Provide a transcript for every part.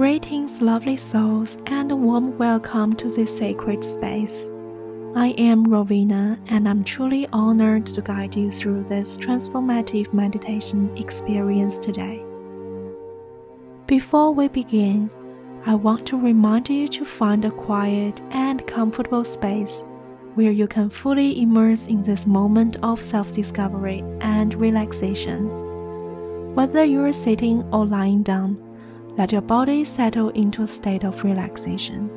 Greetings, lovely souls, and a warm welcome to this sacred space. I am Rovina, and I'm truly honored to guide you through this transformative meditation experience today. Before we begin, I want to remind you to find a quiet and comfortable space where you can fully immerse in this moment of self discovery and relaxation. Whether you're sitting or lying down, let your body settle into a state of relaxation.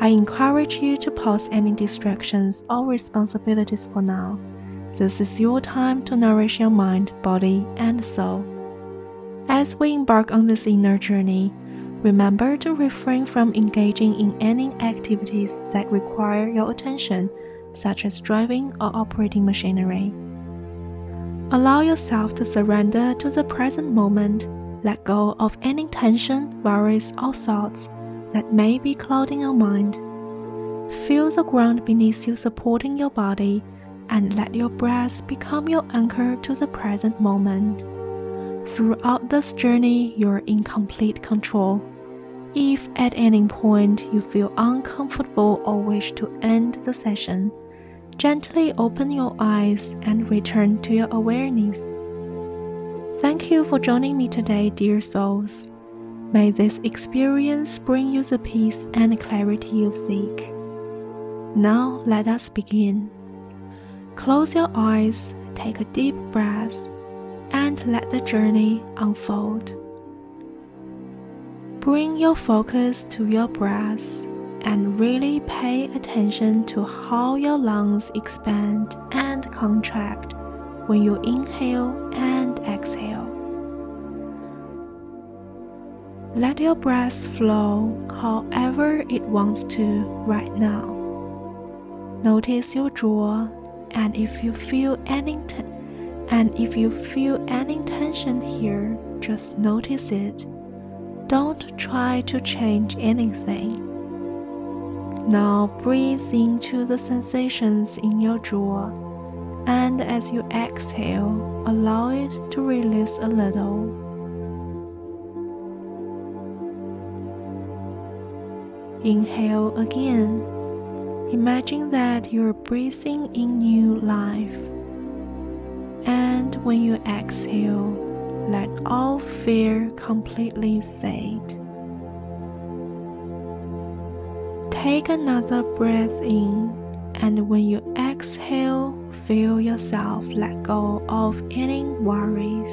I encourage you to pause any distractions or responsibilities for now. This is your time to nourish your mind, body, and soul. As we embark on this inner journey, remember to refrain from engaging in any activities that require your attention, such as driving or operating machinery. Allow yourself to surrender to the present moment, let go of any tension, worries, or thoughts that may be clouding your mind. Feel the ground beneath you supporting your body and let your breath become your anchor to the present moment. Throughout this journey, you're in complete control. If at any point you feel uncomfortable or wish to end the session, gently open your eyes and return to your awareness. Thank you for joining me today, dear souls. May this experience bring you the peace and clarity you seek. Now let us begin. Close your eyes, take a deep breath, and let the journey unfold. Bring your focus to your breath and really pay attention to how your lungs expand and contract when you inhale and exhale. Let your breath flow however it wants to right now. Notice your jaw and if you feel any and if you feel any tension here, just notice it. Don't try to change anything. Now breathe into the sensations in your jaw, and as you exhale, allow it to release a little. Inhale again. Imagine that you're breathing in new life. And when you exhale, let all fear completely fade. Take another breath in, and when you exhale, feel yourself let go of any worries.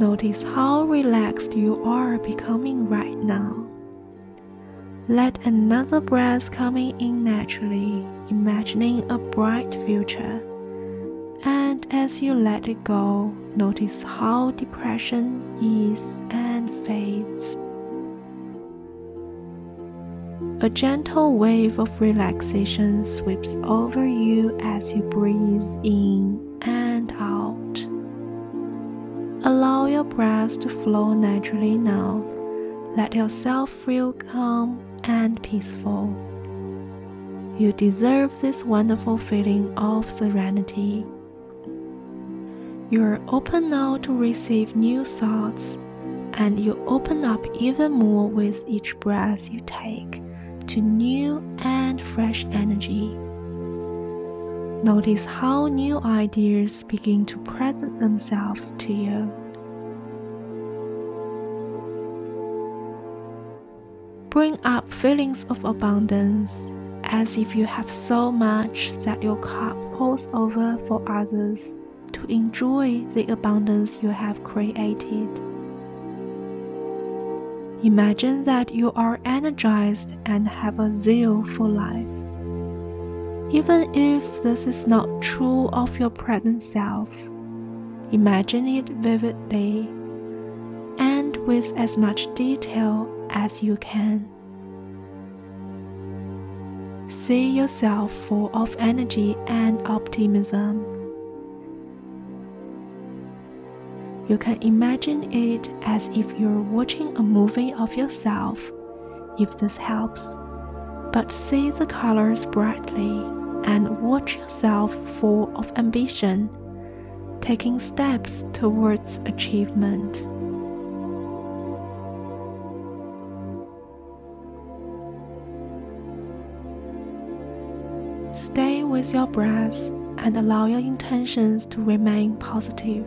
Notice how relaxed you are becoming right now. Let another breath coming in naturally, imagining a bright future. And as you let it go, notice how depression is and fades. A gentle wave of relaxation sweeps over you as you breathe in and out. Allow your breath to flow naturally now. Let yourself feel calm and peaceful. You deserve this wonderful feeling of serenity. You are open now to receive new thoughts, and you open up even more with each breath you take to new and fresh energy. Notice how new ideas begin to present themselves to you. Bring up feelings of abundance as if you have so much that your cup pours over for others to enjoy the abundance you have created. Imagine that you are energized and have a zeal for life. Even if this is not true of your present self, imagine it vividly and with as much detail as you can. See yourself full of energy and optimism. You can imagine it as if you're watching a movie of yourself, if this helps. But see the colors brightly and watch yourself full of ambition. taking steps towards achievement. Stay with your breath and allow your intentions to remain positive.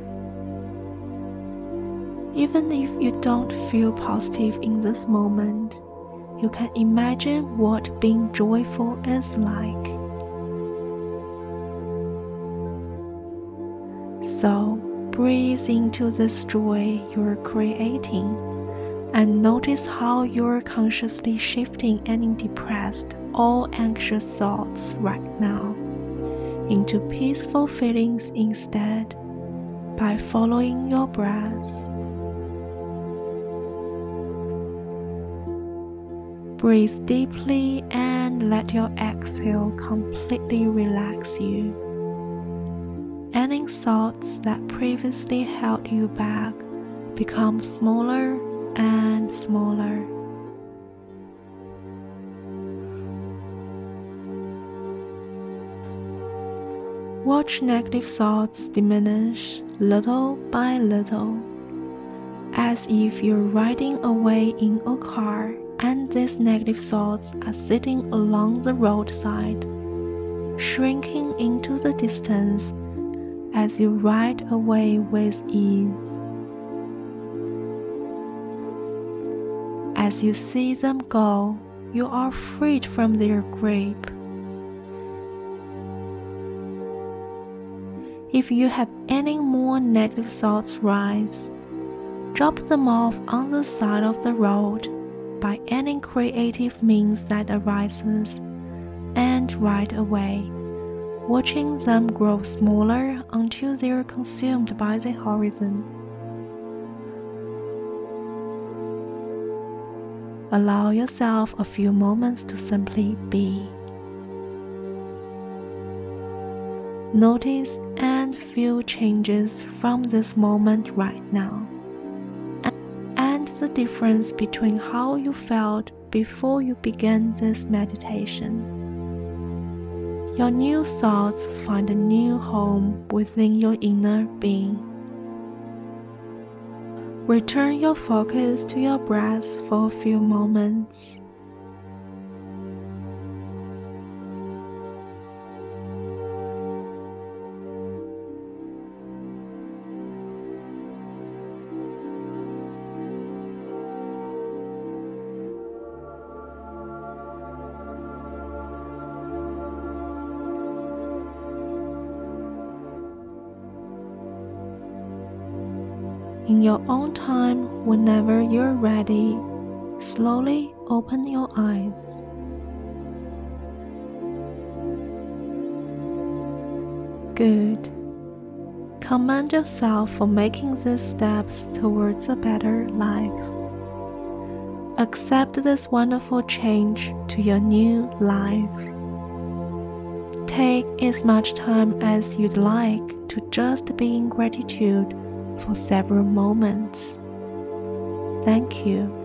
Even if you don't feel positive in this moment, you can imagine what being joyful is like. So, breathe into this joy you're creating and notice how you're consciously shifting any depressed or anxious thoughts right now into peaceful feelings instead by following your breath. Breathe deeply and let your exhale completely relax you. Any thoughts that previously held you back become smaller and smaller. Watch negative thoughts diminish little by little, as if you're riding away in a car and these negative thoughts are sitting along the roadside, shrinking into the distance as you ride away with ease. As you see them go, you are freed from their grip. If you have any more negative thoughts rise, drop them off on the side of the road by any creative means that arises, and right away, watching them grow smaller until they are consumed by the horizon. Allow yourself a few moments to simply be. Notice and feel changes from this moment right now the difference between how you felt before you began this meditation. Your new thoughts find a new home within your inner being. Return your focus to your breath for a few moments. In your own time, whenever you're ready, slowly open your eyes. Good. Commend yourself for making these steps towards a better life. Accept this wonderful change to your new life. Take as much time as you'd like to just be in gratitude for several moments. Thank you.